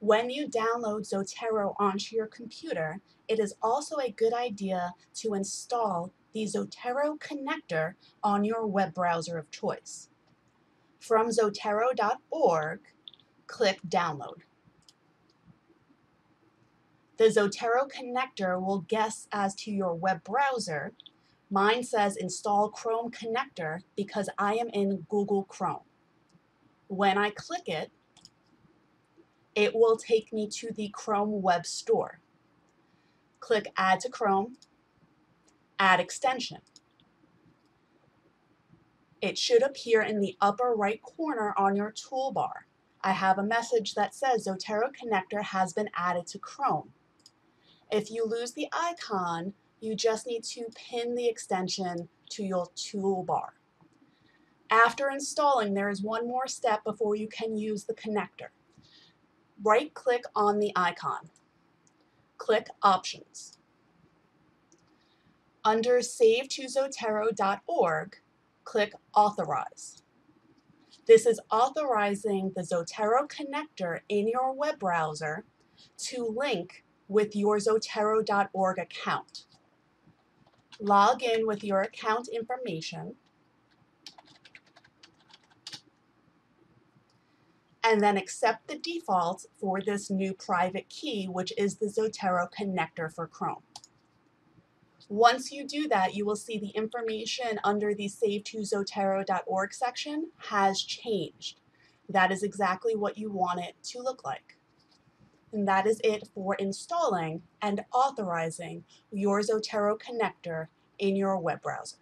When you download Zotero onto your computer, it is also a good idea to install the Zotero connector on your web browser of choice. From zotero.org, click Download. The Zotero connector will guess as to your web browser. Mine says Install Chrome Connector because I am in Google Chrome. When I click it, it will take me to the Chrome Web Store. Click Add to Chrome, Add Extension. It should appear in the upper right corner on your toolbar. I have a message that says Zotero Connector has been added to Chrome. If you lose the icon, you just need to pin the extension to your toolbar. After installing, there is one more step before you can use the connector. Right-click on the icon. Click Options. Under Save to Zotero.org, click Authorize. This is authorizing the Zotero connector in your web browser to link with your Zotero.org account. Log in with your account information and then accept the default for this new private key, which is the Zotero connector for Chrome. Once you do that, you will see the information under the Save to Zotero.org section has changed. That is exactly what you want it to look like. And that is it for installing and authorizing your Zotero connector in your web browser.